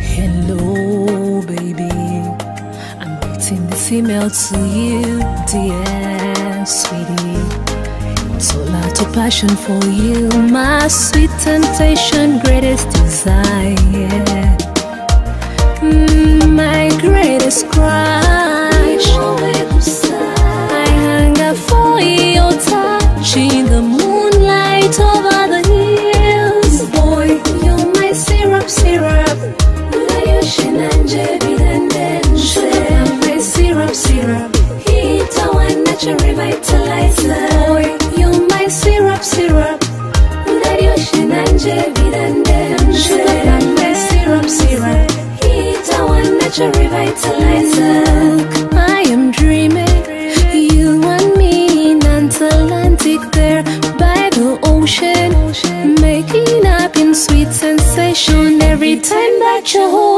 Hello, baby. I'm writing this email to you, dear sweetie. It's all out of passion for you, my sweet temptation, greatest desire. One natural revitalizer. You're my syrup, syrup. My syrup, syrup. Hita one natural revitalizer. I am dreaming. You and me in Atlantic there by the ocean. Making up in sweet sensation every time that you're holding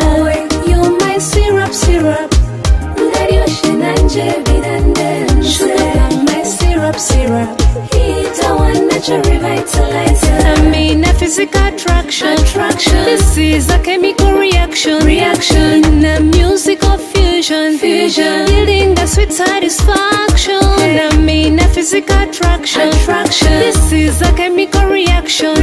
Boy, you're my syrup, syrup. Sugar, my syrup, syrup. I mean a physical attraction. attraction. This is a chemical reaction. Reaction. In a musical fusion. Fusion. Building the sweet satisfaction. I mean a physical attraction. Attraction. This is a chemical. Reaction.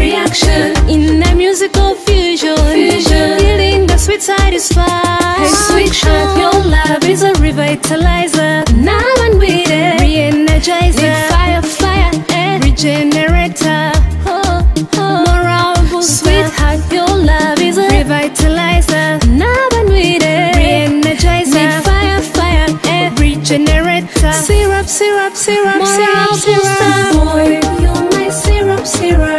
Sweet. Hey, sweet your love is a revitalizer. Now I'm with it. Re-energizer. Need fire, fire, and regenerator. Oh, oh. Booster. Sweetheart, your love is a revitalizer. Now I'm with it. Re-energizer. Need fire, fire, and regenerator. Syrup, syrup, syrup, Moral syrup, syrup. Boy, you're my syrup, syrup.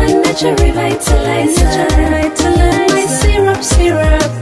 one that you revitalize. My syrup, syrup.